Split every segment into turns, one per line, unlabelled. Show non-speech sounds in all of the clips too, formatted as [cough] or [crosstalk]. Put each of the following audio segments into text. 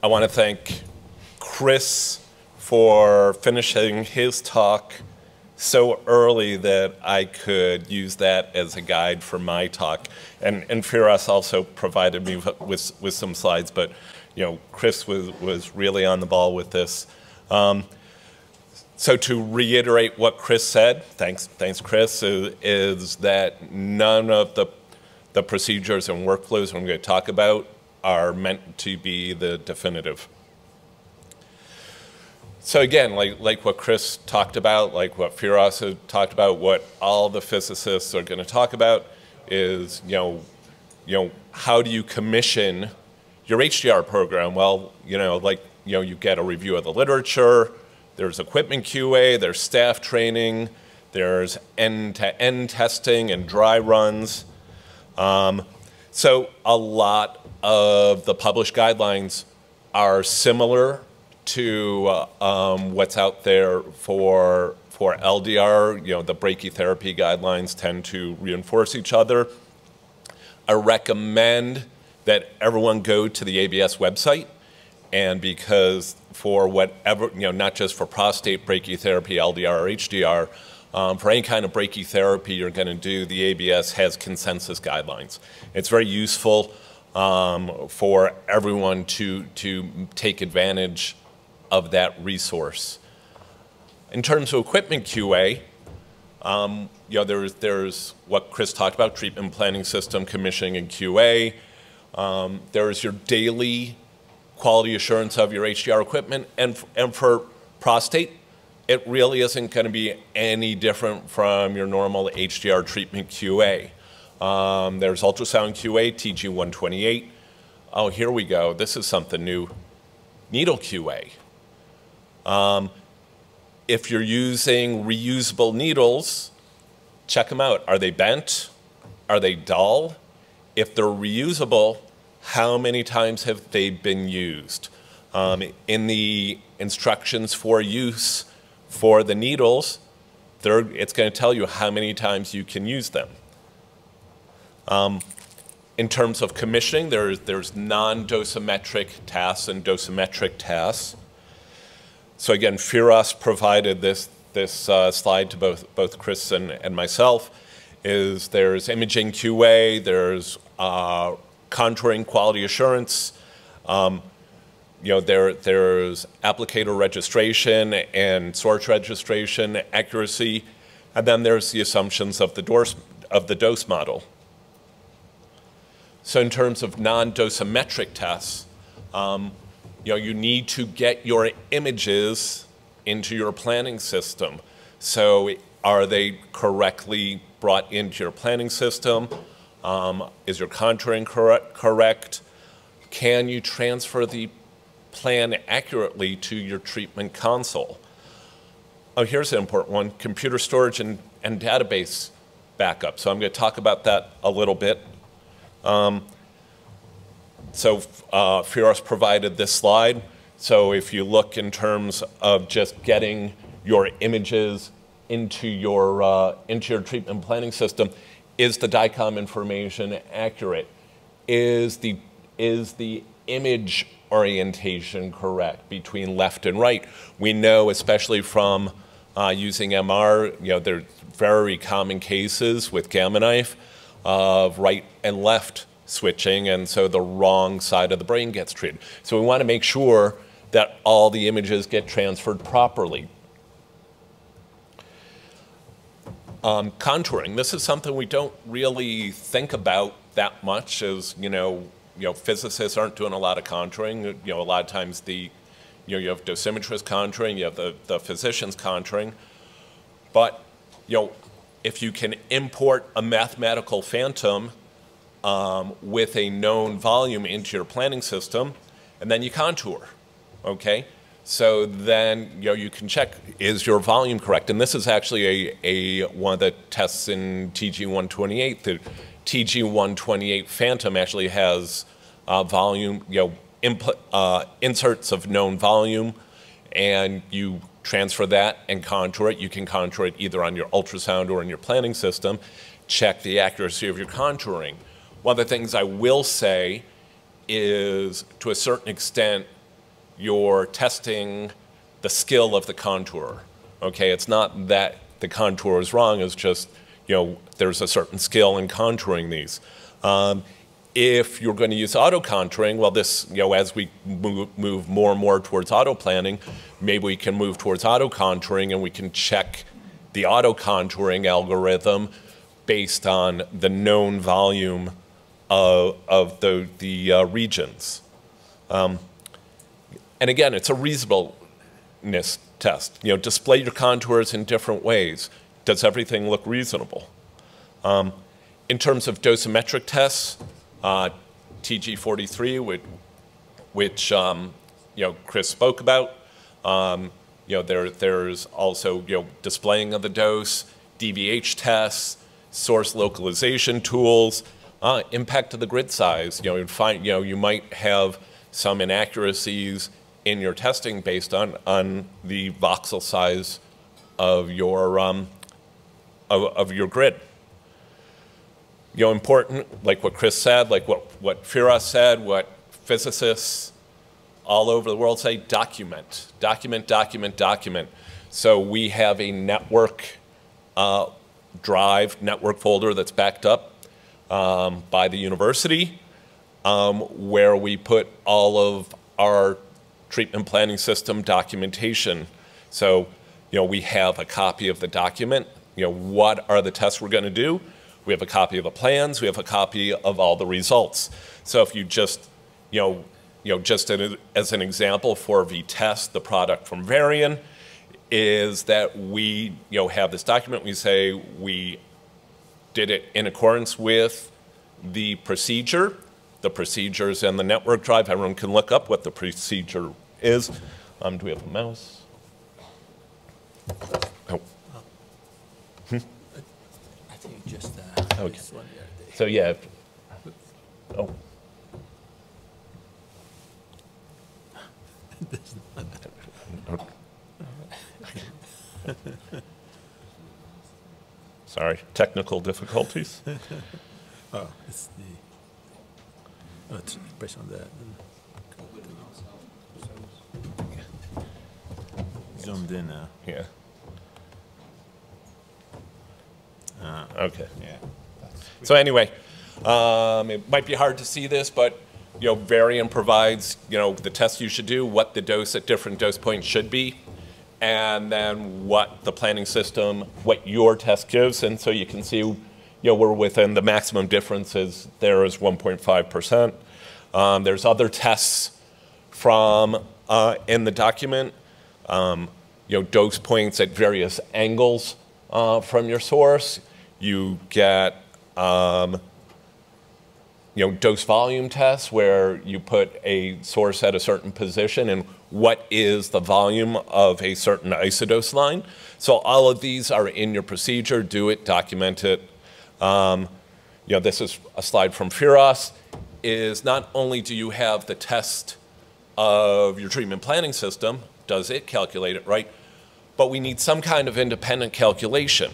I want to thank Chris for finishing his talk so early that I could use that as a guide for my talk. And, and Firas also provided me with, with some slides, but you know, Chris was, was really on the ball with this. Um, so to reiterate what Chris said, thanks, thanks Chris, is, is that none of the, the procedures and workflows I'm going to talk about are meant to be the definitive. So again, like, like what Chris talked about, like what Firas talked about, what all the physicists are going to talk about is, you know, you know, how do you commission your HDR program? Well, you know, like, you know, you get a review of the literature, there's equipment QA, there's staff training, there's end-to-end -end testing and dry runs. Um, so a lot of the published guidelines are similar to uh, um, what's out there for for LDR. You know, the brachytherapy guidelines tend to reinforce each other. I recommend that everyone go to the ABS website, and because for whatever you know, not just for prostate brachytherapy, LDR or HDR. Um, for any kind of brachytherapy you're going to do, the ABS has consensus guidelines. It's very useful um, for everyone to, to take advantage of that resource. In terms of equipment QA, um, you know, there's, there's what Chris talked about, treatment planning system, commissioning and QA. Um, there's your daily quality assurance of your HDR equipment. And, and for prostate, it really isn't going to be any different from your normal HDR treatment QA. Um, there's ultrasound QA, TG128. Oh, here we go. This is something new. Needle QA. Um, if you're using reusable needles, check them out. Are they bent? Are they dull? If they're reusable, how many times have they been used? Um, in the instructions for use for the needles, it's going to tell you how many times you can use them. Um, in terms of commissioning, there's, there's non-dosimetric tasks and dosimetric tasks. So again, Firas provided this, this uh, slide to both, both Chris and, and myself, is there's imaging QA, there's uh, contouring quality assurance, um, you know, there, there's applicator registration and source registration, accuracy, and then there's the assumptions of the, dose, of the dose model. So in terms of non-dosimetric tests, um, you know, you need to get your images into your planning system. So are they correctly brought into your planning system? Um, is your contouring correct, correct? Can you transfer the plan accurately to your treatment console? Oh, here's an important one, computer storage and, and database backup. So I'm going to talk about that a little bit. Um, so uh, Firas provided this slide. So if you look in terms of just getting your images into your, uh, into your treatment planning system, is the DICOM information accurate? Is the, is the image orientation correct between left and right? We know, especially from uh, using MR, you know, there are very common cases with Gamma Knife of right and left switching, and so the wrong side of the brain gets treated. So we want to make sure that all the images get transferred properly. Um, contouring, this is something we don't really think about that much as, you know, you know, physicists aren't doing a lot of contouring. You know, a lot of times the, you know, you have dosimetrist contouring, you have the, the physician's contouring. But, you know, if you can import a mathematical phantom um, with a known volume into your planning system, and then you contour, okay? So then you know you can check is your volume correct, and this is actually a, a one of the tests in TG128. The TG128 Phantom actually has uh, volume, you know, input, uh, inserts of known volume, and you transfer that and contour it. You can contour it either on your ultrasound or in your planning system. Check the accuracy of your contouring. One of the things I will say is, to a certain extent, you're testing the skill of the contour. Okay, it's not that the contour is wrong, it's just, you know, there's a certain skill in contouring these. Um, if you're going to use auto contouring, well, this, you know, as we move, move more and more towards auto planning, maybe we can move towards auto contouring and we can check the auto contouring algorithm based on the known volume of, of the, the uh, regions. Um, and again, it's a reasonableness test. You know, display your contours in different ways. Does everything look reasonable? Um, in terms of dosimetric tests, uh, TG43, which, which um, you know Chris spoke about. Um, you know there there's also you know displaying of the dose, DVH tests, source localization tools, uh, impact to the grid size. You know, find you know you might have some inaccuracies in your testing based on on the voxel size of your um, of, of your grid you know, important, like what Chris said, like what, what Firas said, what physicists all over the world say, document, document, document, document. So we have a network uh, drive, network folder that's backed up um, by the university um, where we put all of our treatment planning system documentation. So, you know, we have a copy of the document, you know, what are the tests we're going to do? We have a copy of the plans. We have a copy of all the results. So if you just, you know, you know, just as an example for VTest, the product from Varian, is that we, you know, have this document. We say we did it in accordance with the procedure. The procedures and the network drive. Everyone can look up what the procedure is. Um, do we have a mouse? Oh.
Hmm? I think just. Uh
Okay. So, yeah. Oh. Sorry, technical difficulties. [laughs]
Oh, it's the, oh, it's press on that. Zoomed in now.
Yeah.
Uh,
Okay. Yeah. So anyway, um, it might be hard to see this, but you know, Varian provides you know the test you should do, what the dose at different dose points should be, and then what the planning system, what your test gives, and so you can see, you know, we're within the maximum differences. There is 1.5 percent. Um, there's other tests from uh, in the document, um, you know, dose points at various angles uh, from your source. You get um, you know, dose volume tests where you put a source at a certain position and what is the volume of a certain isodose line. So all of these are in your procedure. Do it, document it. Um, you know, this is a slide from Firas. Is not only do you have the test of your treatment planning system, does it calculate it right, but we need some kind of independent calculation.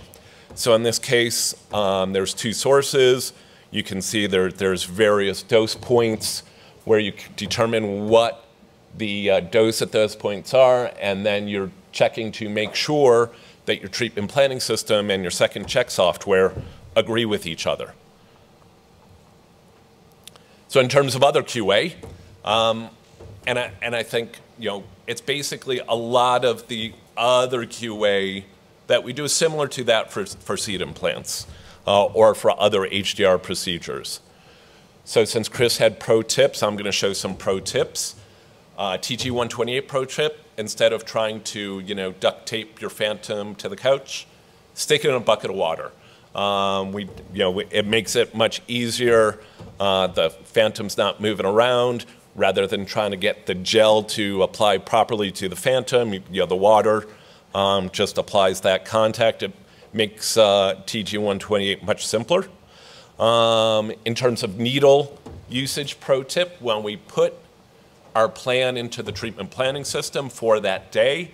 So in this case, um, there's two sources. You can see there, there's various dose points where you determine what the uh, dose at those points are, and then you're checking to make sure that your treatment planning system and your second check software agree with each other. So in terms of other QA, um, and, I, and I think you know it's basically a lot of the other QA that we do similar to that for, for seed implants uh, or for other HDR procedures. So since Chris had pro tips, I'm going to show some pro tips. Uh, TG128 pro tip, instead of trying to you know, duct tape your phantom to the couch, stick it in a bucket of water. Um, we, you know, it makes it much easier. Uh, the phantom's not moving around. Rather than trying to get the gel to apply properly to the phantom, you know, the water um, just applies that contact. It makes uh, TG128 much simpler. Um, in terms of needle usage pro tip, when we put our plan into the treatment planning system for that day,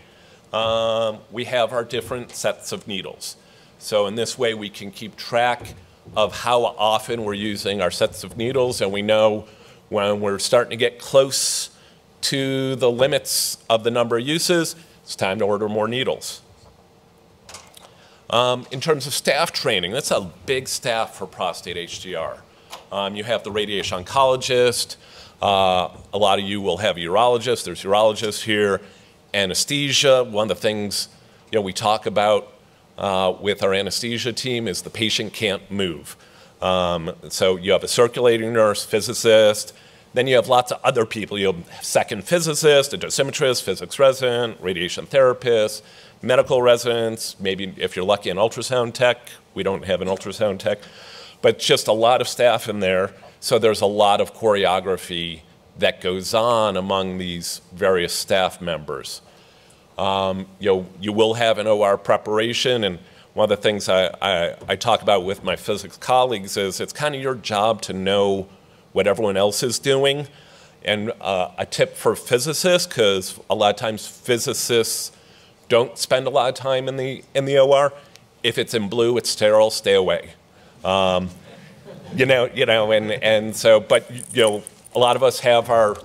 um, we have our different sets of needles. So in this way, we can keep track of how often we're using our sets of needles, and we know when we're starting to get close to the limits of the number of uses, it's time to order more needles. Um, in terms of staff training, that's a big staff for prostate HDR. Um, you have the radiation oncologist. Uh, a lot of you will have urologists. There's urologists here. Anesthesia. One of the things you know we talk about uh, with our anesthesia team is the patient can't move. Um, so you have a circulating nurse, physicist. Then you have lots of other people. You have second physicist, a dosimetrist, physics resident, radiation therapist, medical residents, maybe if you're lucky, an ultrasound tech. We don't have an ultrasound tech, but just a lot of staff in there. So there's a lot of choreography that goes on among these various staff members. Um, you know, you will have an OR preparation, and one of the things I, I, I talk about with my physics colleagues is it's kind of your job to know what everyone else is doing. And uh, a tip for physicists, because a lot of times physicists don't spend a lot of time in the, in the OR. If it's in blue, it's sterile, stay away. Um, you know, you know, and, and so, but, you know, a lot of us have our,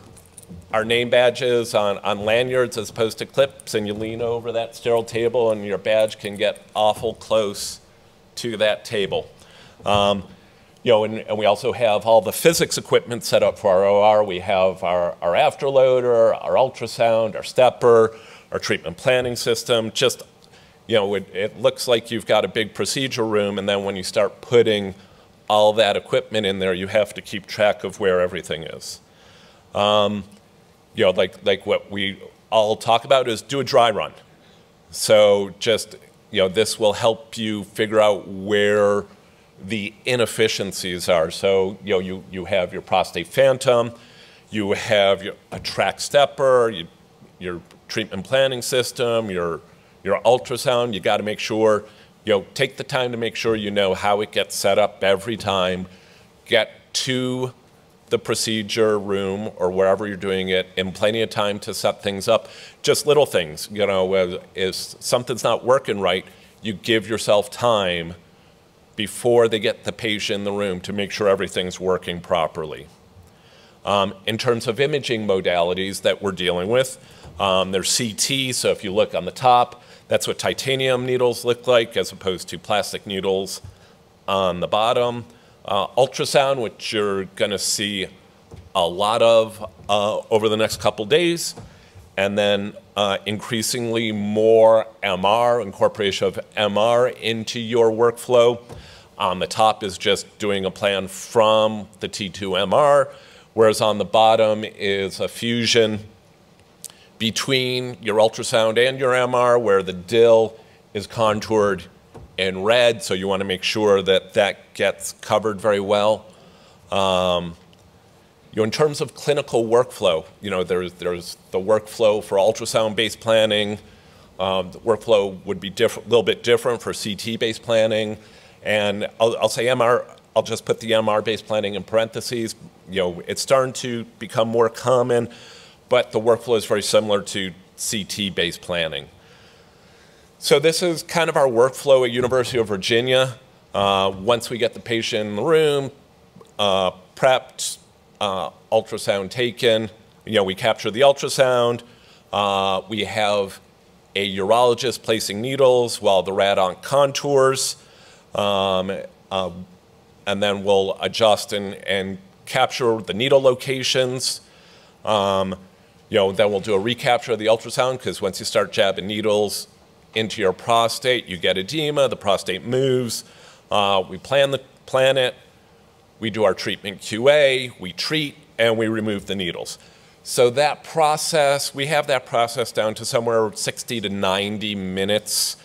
our name badges on, on lanyards as opposed to clips, and you lean over that sterile table and your badge can get awful close to that table. Um, you know, and, and, we also have all the physics equipment set up for our OR. We have our, our afterloader, our ultrasound, our stepper, our treatment planning system. Just, you know, it, it, looks like you've got a big procedure room, and then when you start putting all that equipment in there, you have to keep track of where everything is. Um, you know, like, like what we all talk about is do a dry run. So just, you know, this will help you figure out where the inefficiencies are. So, you know, you, you have your prostate phantom, you have your, a track stepper, you, your treatment planning system, your, your ultrasound, you got to make sure, you know, take the time to make sure you know how it gets set up every time. Get to the procedure room or wherever you're doing it in plenty of time to set things up. Just little things, you know, if something's not working right, you give yourself time before they get the patient in the room to make sure everything's working properly. Um, in terms of imaging modalities that we're dealing with, um, there's CT, so if you look on the top, that's what titanium needles look like as opposed to plastic needles on the bottom. Uh, ultrasound, which you're going to see a lot of uh, over the next couple days, and then uh, increasingly more MR, incorporation of MR into your workflow. On the top is just doing a plan from the T2 MR, whereas on the bottom is a fusion between your ultrasound and your MR where the DIL is contoured in red, so you want to make sure that that gets covered very well. Um, you know, in terms of clinical workflow, you know, there's, there's the workflow for ultrasound-based planning. Um, the workflow would be a little bit different for CT-based planning. And I'll, I'll, say MR, I'll just put the MR-based planning in parentheses. You know, it's starting to become more common but the workflow is very similar to CT-based planning. So this is kind of our workflow at University of Virginia. Uh, once we get the patient in the room, uh, prepped, uh, ultrasound taken, you know, we capture the ultrasound. Uh, we have a urologist placing needles while the rad-onc contours. Um, uh, and then we'll adjust and, and capture the needle locations. Um, you know, then we'll do a recapture of the ultrasound because once you start jabbing needles into your prostate, you get edema, the prostate moves. Uh, we plan, the, plan it, we do our treatment QA, we treat, and we remove the needles. So that process, we have that process down to somewhere 60 to 90 minutes.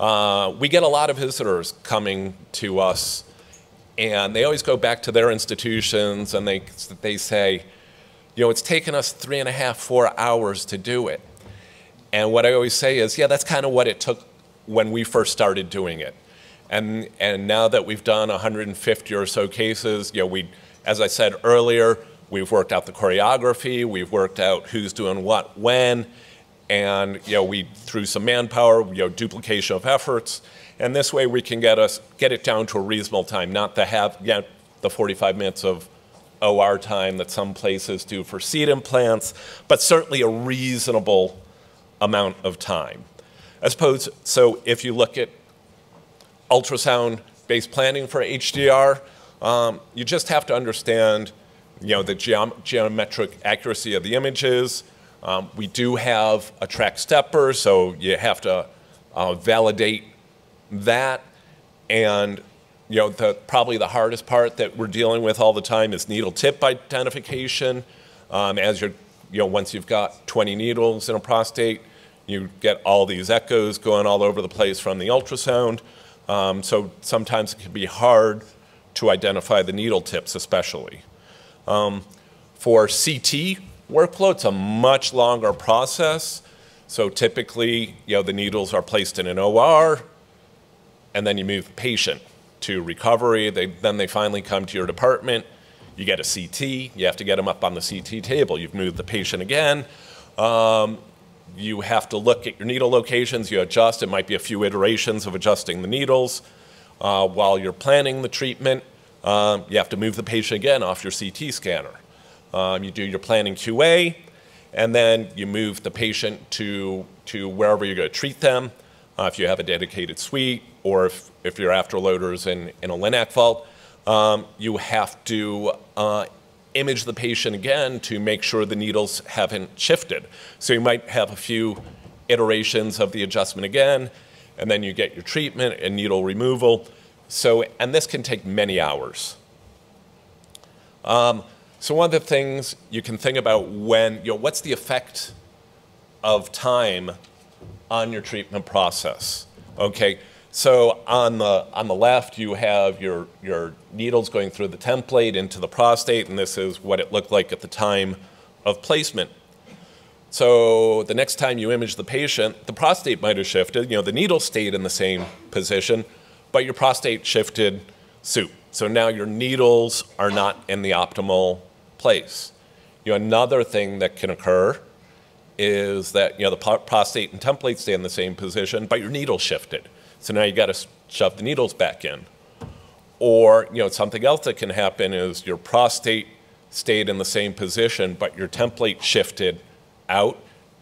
Uh, we get a lot of visitors coming to us, and they always go back to their institutions and they, they say, you know, it's taken us three and a half, four hours to do it. And what I always say is, yeah, that's kind of what it took when we first started doing it. And, and now that we've done 150 or so cases, you know, we, as I said earlier, we've worked out the choreography, we've worked out who's doing what when, and you know, we through some manpower, you know, duplication of efforts, and this way we can get us get it down to a reasonable time, not to have you know, the 45 minutes of OR time that some places do for seed implants, but certainly a reasonable amount of time. I suppose, so if you look at ultrasound-based planning for HDR, um, you just have to understand, you know, the geom geometric accuracy of the images. Um, we do have a track stepper, so you have to uh, validate that. And you know, the, probably the hardest part that we're dealing with all the time is needle tip identification. Um, as you're, you know, once you've got 20 needles in a prostate, you get all these echoes going all over the place from the ultrasound. Um, so sometimes it can be hard to identify the needle tips, especially. Um, for CT workflow, it's a much longer process. So typically, you know, the needles are placed in an OR, and then you move the patient to recovery. They, then they finally come to your department. You get a CT. You have to get them up on the CT table. You've moved the patient again. Um, you have to look at your needle locations. You adjust. It might be a few iterations of adjusting the needles. Uh, while you're planning the treatment, um, you have to move the patient again off your CT scanner. Um, you do your planning QA, and then you move the patient to, to wherever you're going to treat them. Uh, if you have a dedicated suite, or if, if you're loaders in, in a Linac vault, um, you have to uh, image the patient again to make sure the needles haven't shifted. So you might have a few iterations of the adjustment again, and then you get your treatment and needle removal. So, and this can take many hours. Um, so one of the things you can think about when, you know, what's the effect of time on your treatment process? Okay, so on the, on the left, you have your, your needles going through the template into the prostate, and this is what it looked like at the time of placement. So the next time you image the patient, the prostate might have shifted. You know, the needle stayed in the same position, but your prostate shifted suit. So now your needles are not in the optimal place. You know, another thing that can occur is that you know the prostate and template stay in the same position, but your needle shifted. So now you got to shove the needles back in. Or, you know, something else that can happen is your prostate stayed in the same position, but your template shifted out,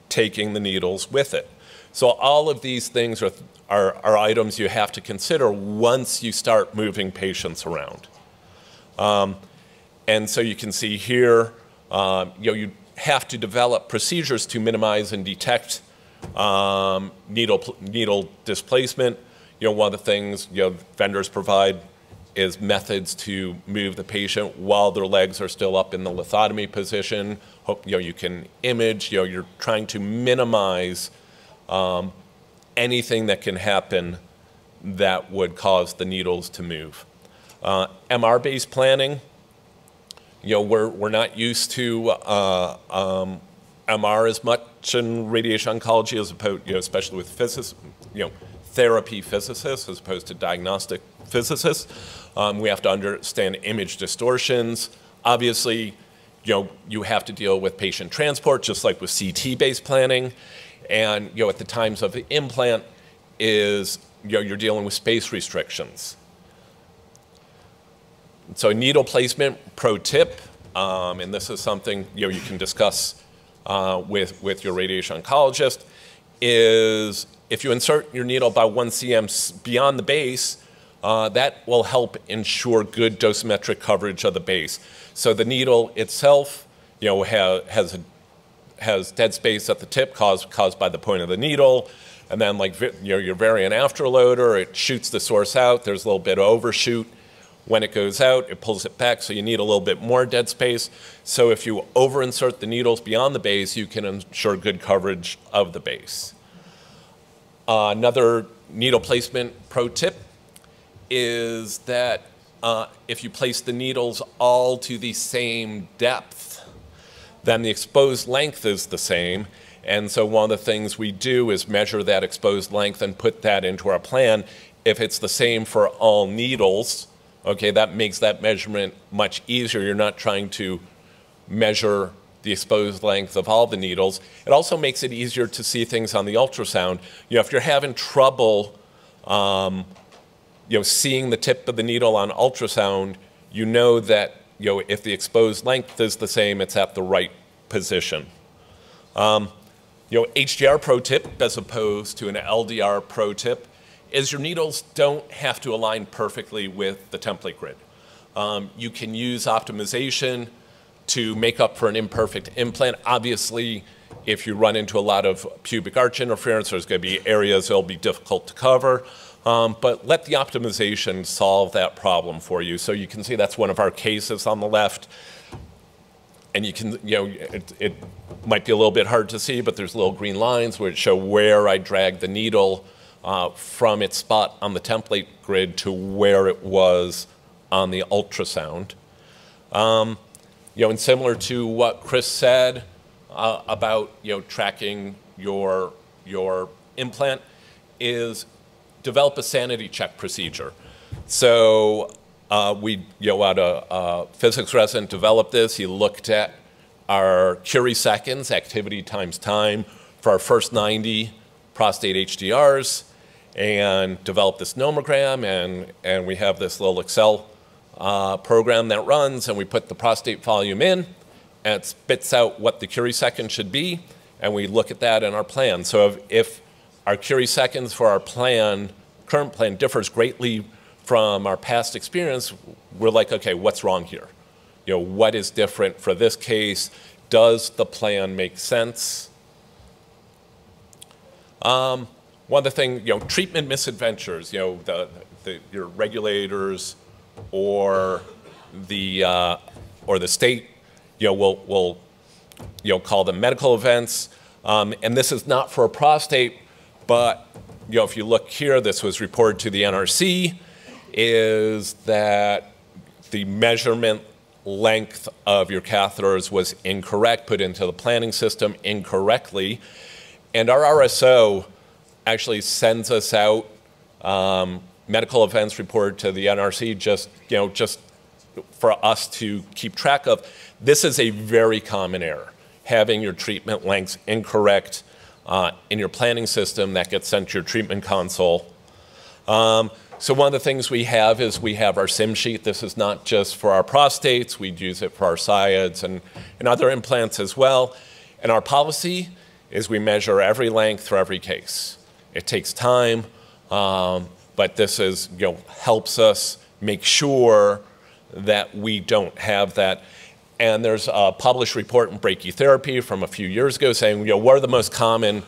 taking the needles with it. So all of these things are, are, are items you have to consider once you start moving patients around. Um, and so you can see here, um, you know, you have to develop procedures to minimize and detect um, needle, needle displacement. You know, one of the things you know, vendors provide is methods to move the patient while their legs are still up in the lithotomy position. Hope, you know, you can image, you know, you're trying to minimize um, anything that can happen that would cause the needles to move. Uh, MR-based planning, you know, we're, we're not used to uh, um, MR as much in radiation oncology as opposed, you know, especially with physicists, you know, therapy physicists as opposed to diagnostic physicists. Um, we have to understand image distortions. Obviously, you know, you have to deal with patient transport, just like with CT-based planning. And, you know, at the times of the implant is, you know, you're dealing with space restrictions. So needle placement, pro tip, um, and this is something, you know, you can discuss uh, with, with your radiation oncologist, is if you insert your needle about one cm beyond the base, uh, that will help ensure good dosimetric coverage of the base. So the needle itself, you know, ha has, a, has dead space at the tip caused, caused by the point of the needle. And then like you know, your Varian afterloader, it shoots the source out. There's a little bit of overshoot. When it goes out, it pulls it back, so you need a little bit more dead space. So if you overinsert the needles beyond the base, you can ensure good coverage of the base. Uh, another needle placement pro tip is that uh, if you place the needles all to the same depth, then the exposed length is the same. And so one of the things we do is measure that exposed length and put that into our plan. If it's the same for all needles, okay, that makes that measurement much easier. You're not trying to measure the exposed length of all the needles. It also makes it easier to see things on the ultrasound. You know, if you're having trouble, um, you know, seeing the tip of the needle on ultrasound, you know that you know, if the exposed length is the same, it's at the right position. Um, you know, HDR pro tip as opposed to an LDR pro tip is your needles don't have to align perfectly with the template grid. Um, you can use optimization to make up for an imperfect implant. Obviously, if you run into a lot of pubic arch interference, there's going to be areas that'll be difficult to cover. Um, but let the optimization solve that problem for you. So you can see that's one of our cases on the left. And you can, you know, it, it might be a little bit hard to see, but there's little green lines which show where I drag the needle uh, from its spot on the template grid to where it was on the ultrasound. Um, you know, and similar to what Chris said uh, about, you know, tracking your, your implant is develop a sanity check procedure. So uh, we, you know, had a, a, physics resident developed this. He looked at our Curie seconds, activity times time, for our first 90 prostate HDRs and developed this nomogram and, and we have this little Excel uh, program that runs and we put the prostate volume in and it spits out what the Curie second should be and we look at that in our plan. So if, if our Curie seconds for our plan, current plan, differs greatly from our past experience, we're like, okay, what's wrong here? You know, what is different for this case? Does the plan make sense? Um, one of the things, you know, treatment misadventures, you know, the, the, your regulators or the, uh, or the state, you know, will, will, you know, call them medical events. Um, and this is not for a prostate, but, you know, if you look here, this was reported to the NRC, is that the measurement length of your catheters was incorrect, put into the planning system incorrectly. And our RSO actually sends us out um, medical events report to the NRC just, you know, just for us to keep track of. This is a very common error, having your treatment lengths incorrect uh, in your planning system that gets sent to your treatment console. Um, so one of the things we have is we have our sim sheet. This is not just for our prostates. We use it for our SIADs and, and other implants as well. And our policy is we measure every length for every case. It takes time, um, but this is, you know, helps us make sure that we don't have that. And there's a published report in brachytherapy from a few years ago saying, you know, what are the most common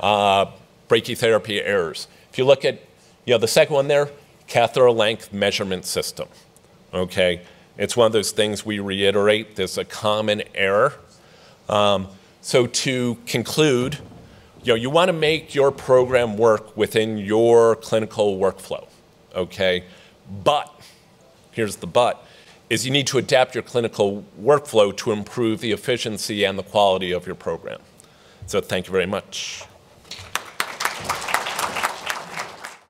uh, brachytherapy errors? If you look at, you know, the second one there, catheter length measurement system, okay? It's one of those things we reiterate, there's a common error. Um, so to conclude, you know, you want to make your program work within your clinical workflow, okay? But, here's the but, is you need to adapt your clinical workflow to improve the efficiency and the quality of your program. So thank you very much.